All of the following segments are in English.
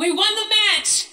We won the match!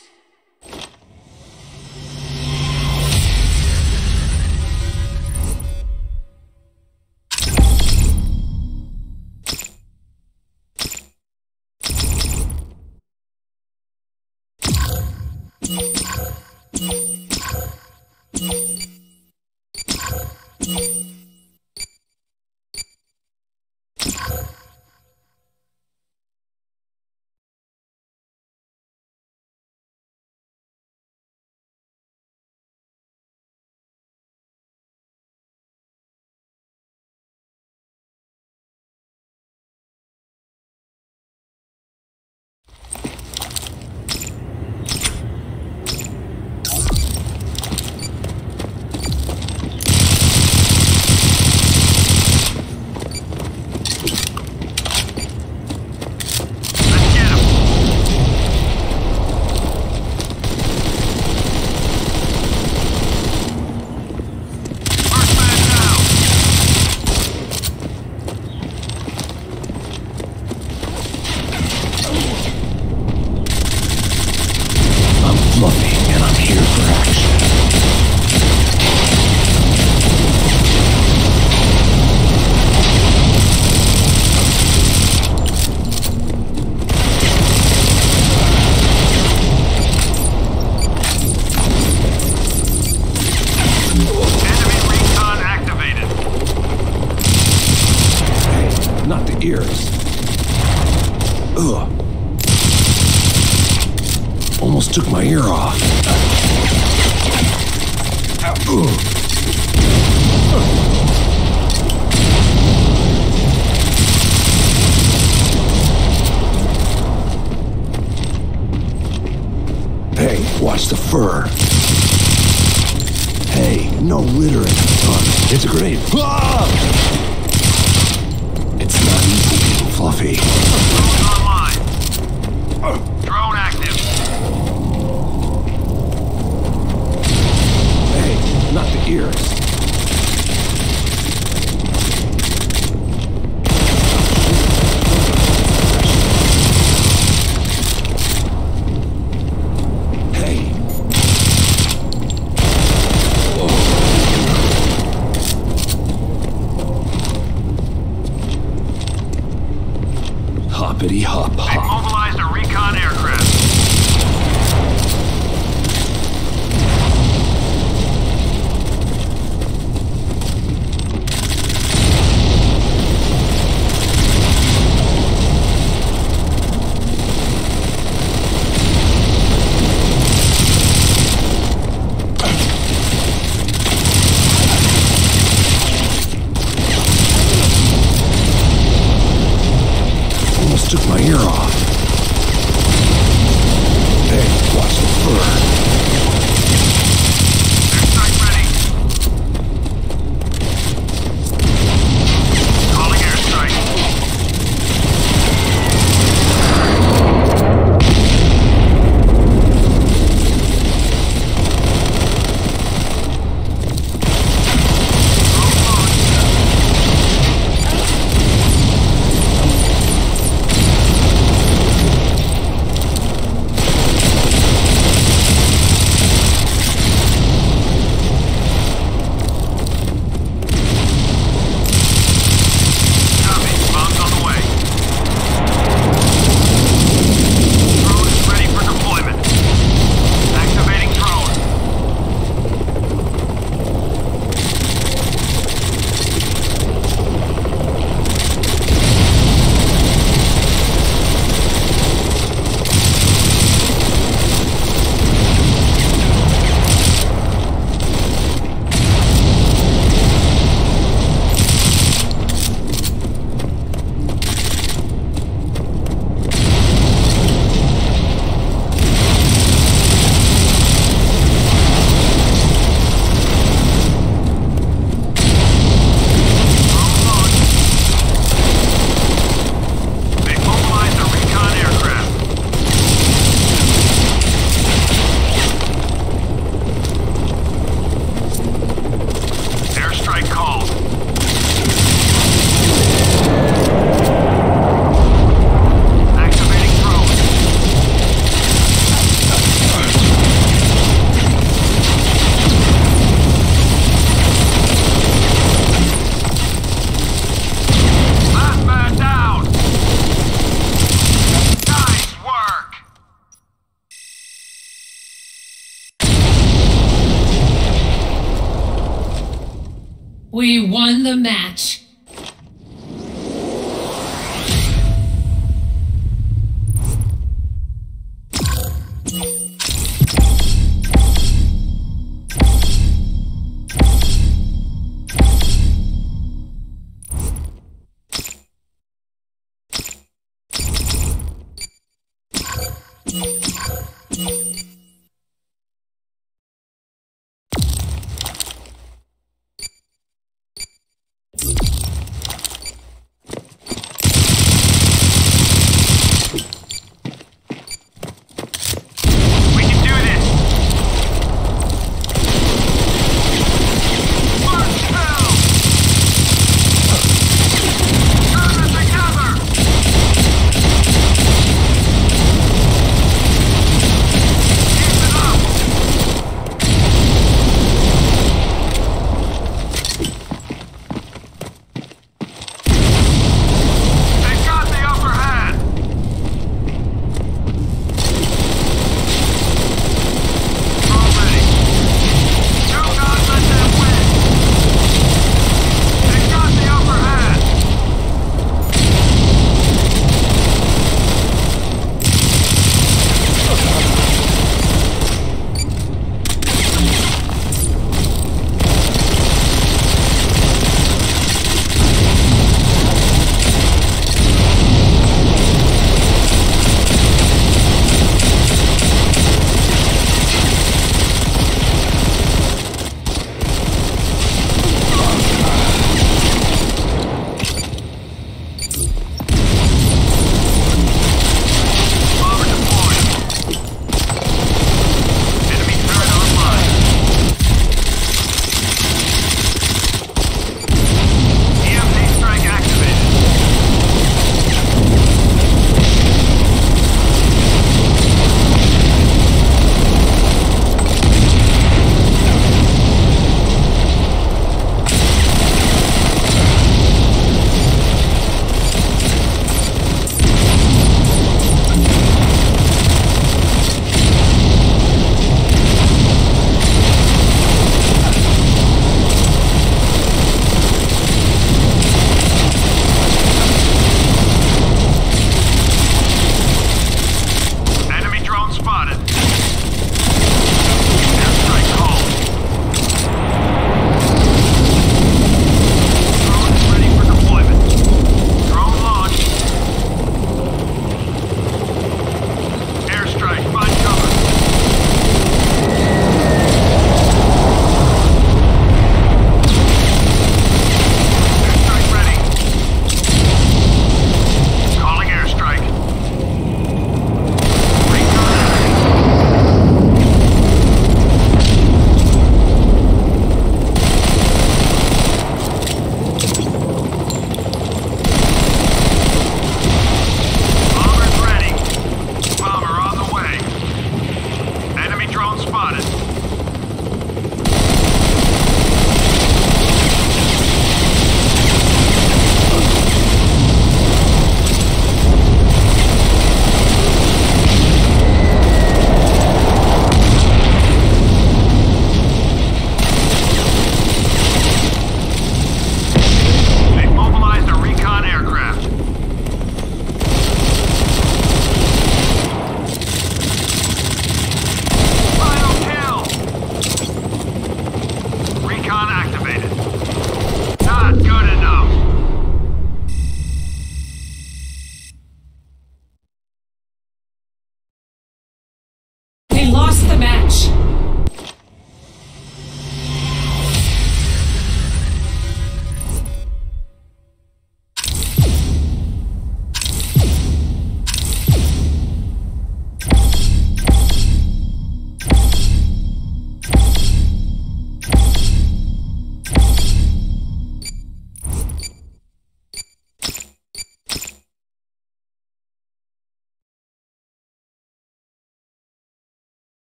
Watch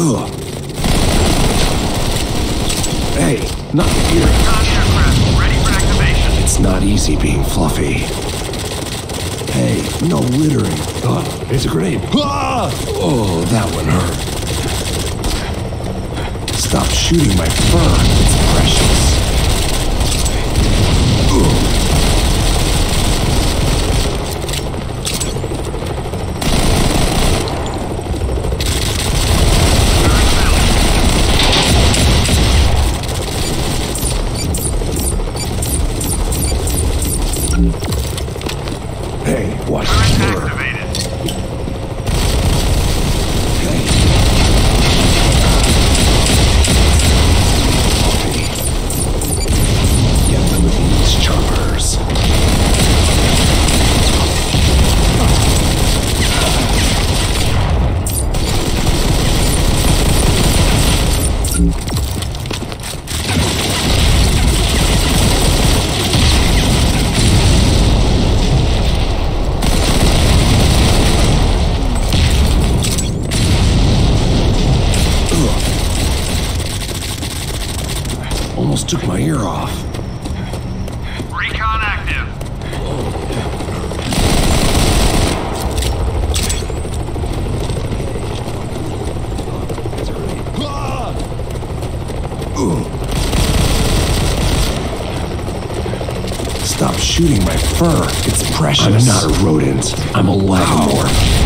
Ugh. Hey, not here. Ready for activation. It's not easy being fluffy. Hey, no littering. Oh, it's great. Ah! Oh, that one hurt. Stop shooting my fur. It's precious. Ugh. Almost took my ear off. Recon active. Stop shooting my fur. It's precious. I'm not a rodent. I'm a lagomorph.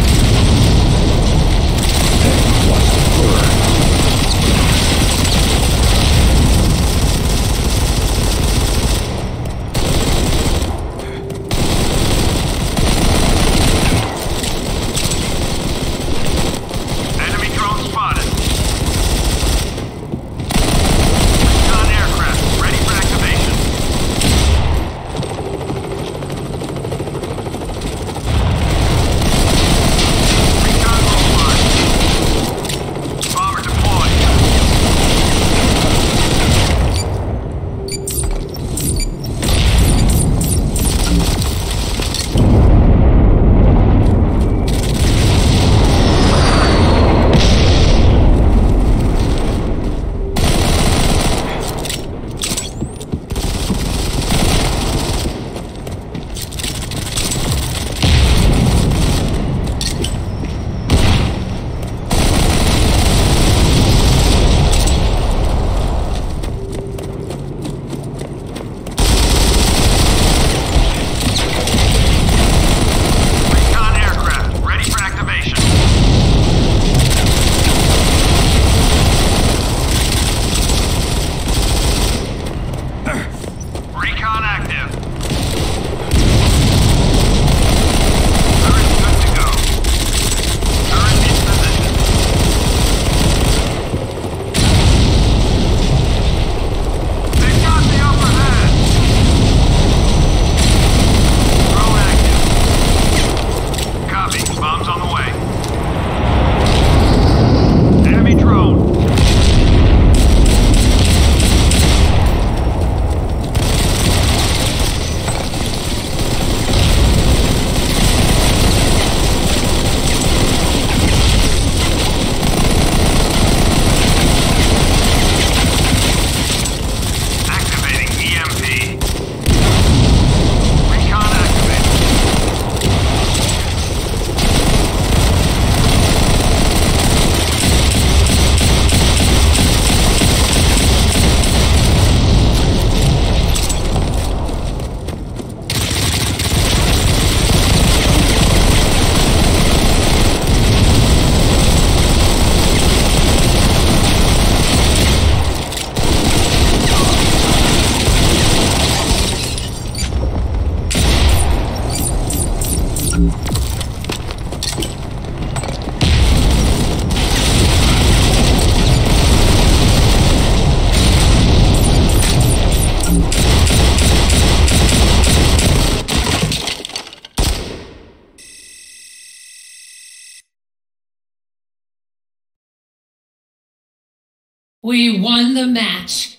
We won the match.